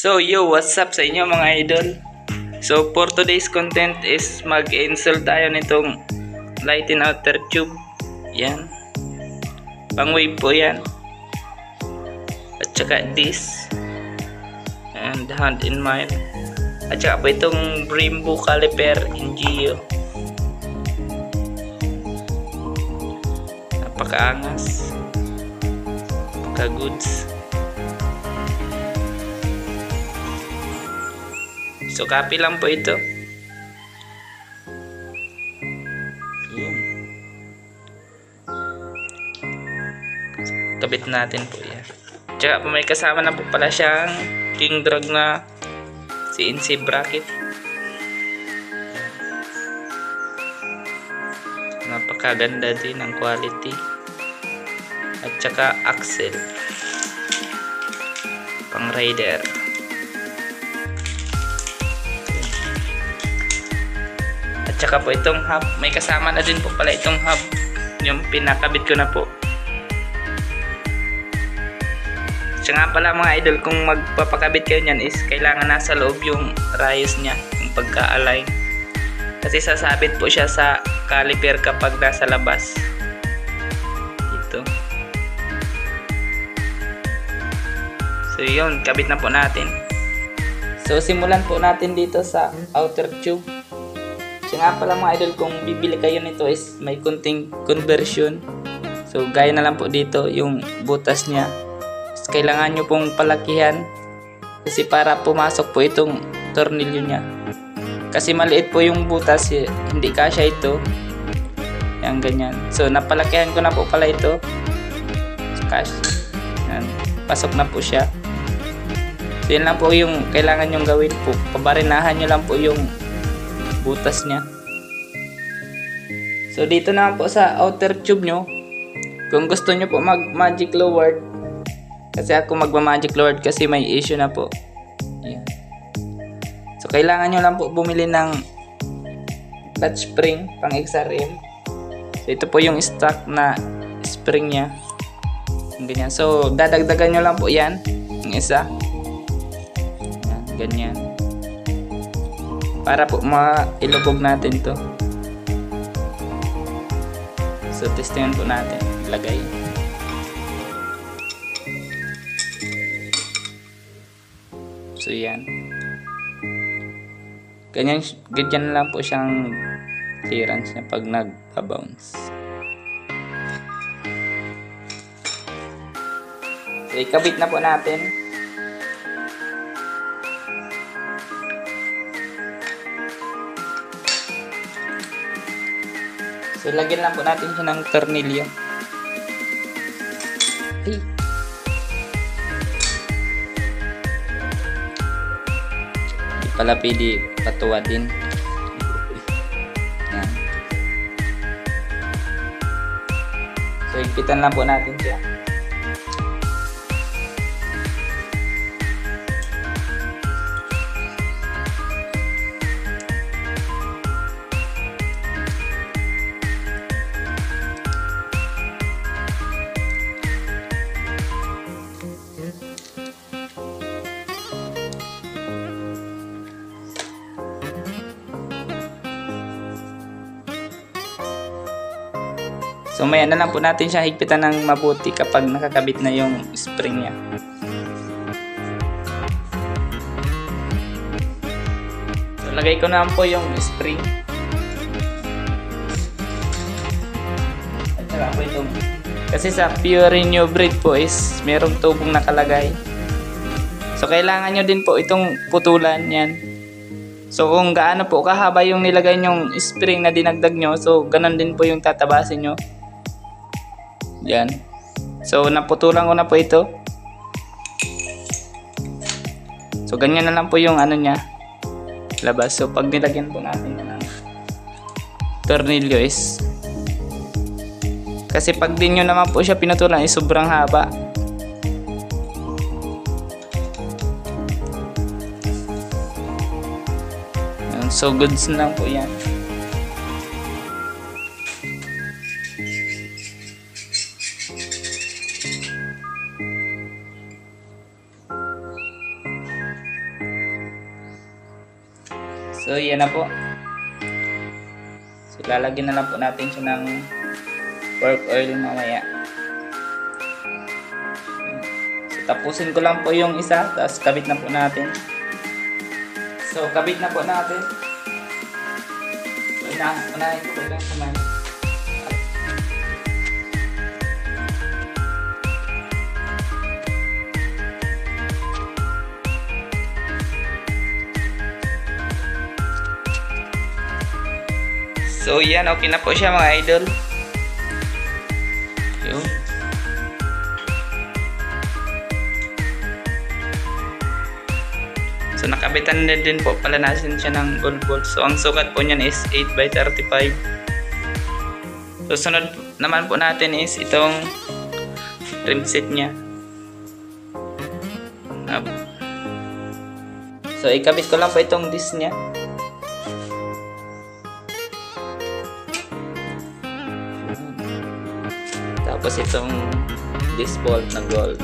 So yo, what's up sa inyo mga idol? So for today's content is mag-install tayo nitong lighting outer tube. Yan. Pang wave po yan. At saka this. And hand in mind. At saka po itong Brembo caliper in Geo. Napakaangas. Napaka-goods. So, copy lang po ito. Yun. Kabit natin po yan. Tsaka po may kasama na po pala siyang king drag na CNC bracket. Napakaganda din ang quality. At saka axle. Pang rider. At saka po itong hub, may kasama na din po pala itong hub. Yung pinakabit ko na po. Siya nga pala mga idol, kung magpapakabit kayo niyan is kailangan nasa loob yung rayos niya, yung pagka-align. Kasi sasabit po siya sa caliper kapag nasa labas. Dito. So yun, kabit na po natin. So simulan po natin dito sa outer tube. Siya nga pala mga idol, kung bibili kayo nito is may kunting conversion. So, gaya na lang po dito yung butas niya. Is kailangan nyo pong palakihan kasi para pumasok po itong tornilyo niya. Kasi maliit po yung butas, eh, hindi kasya ito. Yan, ganyan. So, napalakihan ko na po pala ito. So, cash. Yan. Pasok na po siya. So, yan lang po yung kailangan nyong gawin po. Pabarinahan nyo lang po yung butas niya. So dito naman po sa outer tube nyo, kung gusto nyo po mag magic lowered, kasi ako magma magic lowered kasi may issue na po. Ayan. So kailangan nyo lang po bumili ng clutch spring pang XRM. So ito po yung stock na spring niya. Ganyan. So dadagdagan nyo lang po yan. Yung isa. Ganyan para po mailubog natin to. So testingan po natin. Lagay. So yan. Ganyan ganyan lang po siyang clearance niya pag nagpa-bounce so ikabit na po natin So, lagyan lang po natin siya ng tornilyo. Ay. Hindi pala pwede patuwa din. Yan. So, higpitan lang po natin siya. So maya na lang po natin siya higpitan ng mabuti kapag nakakabit na yung spring niya. So lagay ko na po yung spring. At saka po itong kasi sa Pure New Breed po is merong tubong nakalagay. So kailangan nyo din po itong putulan yan. So kung gaano po kahaba yung nilagay nyong spring na dinagdag nyo, so ganun din po yung tatabasin nyo. Yan. So, naputulan ko na po ito. So, ganyan na lang po yung ano niya. Labas. So, pag nilagyan po natin ng tornilyo is kasi pag din nyo naman po siya pinutulan is sobrang haba. So, goods lang po yan. So, yan na po. So, lalagyan na lang po natin siya ng pork oil mamaya. So, tapusin ko lang po yung isa, tapos kabit na po natin. So, kabit na po natin. So, una, unahin ko lang kumain. So yan, okay na po siya mga idol. Yun. So nakabitan na din po pala natin siya ng gold ball. So ang sukat po niyan is 8 by 35. So sunod naman po natin is itong rim set niya. So ikabit ko lang po itong disc niya. Tapos itong disc bolt na gold.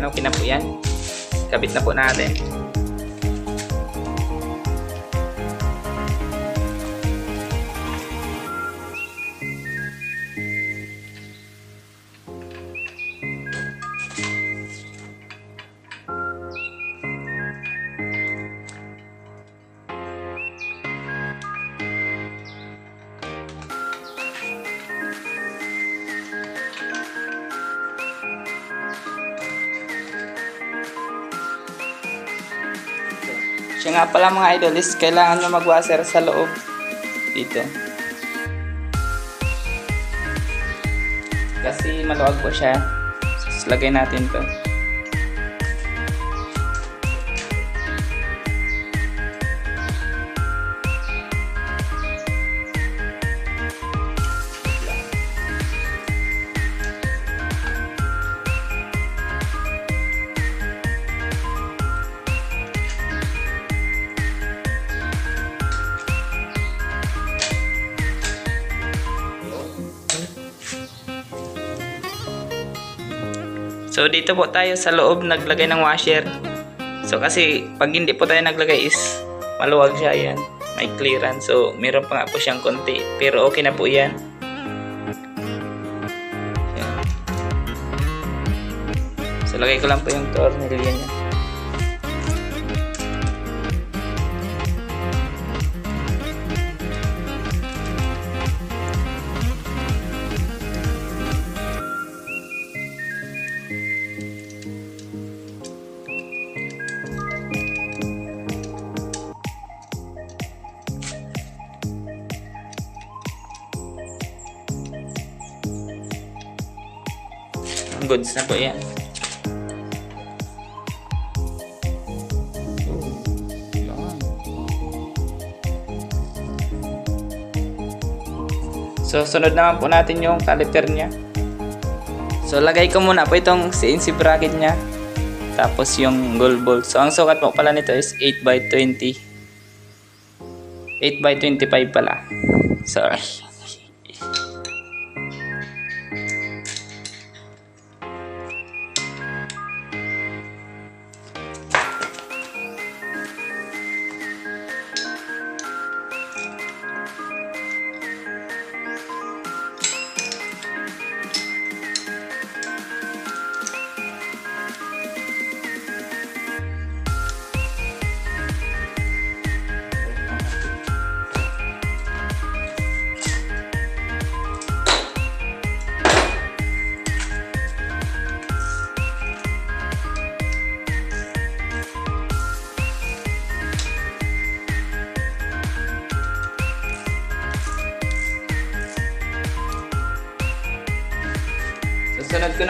So yan, okay na po yan. Kabit na po natin. Siya nga pala mga idol is kailangan nyo mag-washer sa loob. Dito. Kasi maluwag po siya. So, lagay natin to. So dito po tayo sa loob naglagay ng washer. So kasi pag hindi po tayo naglagay is maluwag siya yan. May clearance. So meron pa nga po siyang konti. Pero okay na po yan. So lagay ko lang po yung tornilyo niya. Goods na po yan. So, sunod naman po natin yung caliper niya. So, lagay ko muna po itong CNC bracket niya. Tapos yung gold bolt. So, ang sukat po pala nito is 8 by 20. 8 by 25 pala. Sorry.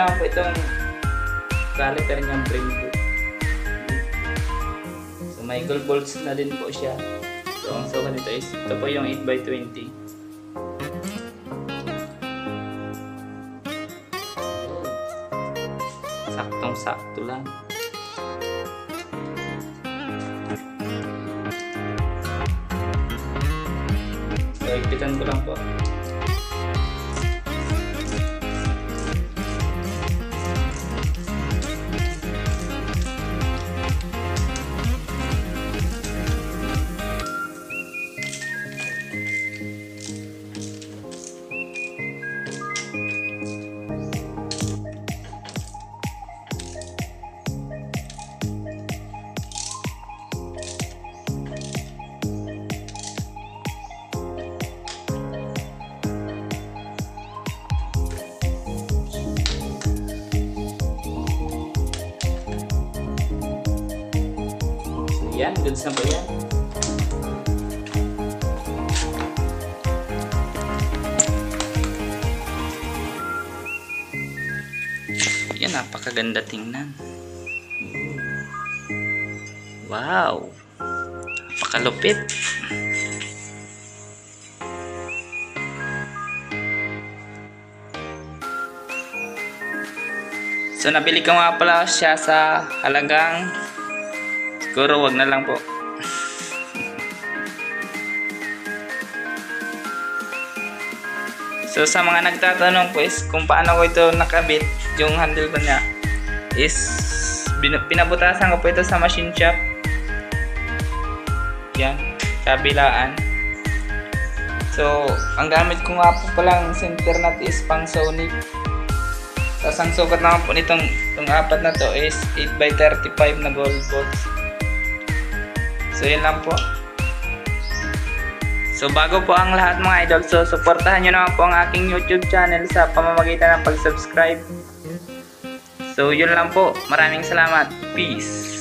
Naman po itong caliper niyang Brembo. So may gold bolts na din po siya. So ang sukat nito is, ito po yung 8x20. Saktong sakto lang. So ipitan ko lang po. Yan, goods na po yan. Yan, napakaganda tingnan. Wow! Napakalupit. So, nabili ko nga pala siya sa halagang siguro wag na lang po. So sa mga nagtatanong po is kung paano ko ito nakabit, yung handle ko niya is pinabutasan ko po ito sa machine shop. Yan, kabilaan. So, ang gamit ko nga po palang center nut is pang Sonic. Tapos ang sukat naman po nitong itong apat na to is 8x35 na gold bolts. So yun lang po. So bago po ang lahat mga idol, so suportahan nyo naman po ang aking YouTube channel sa pamamagitan ng pag-subscribe. So yun lang po. Maraming salamat. Peace.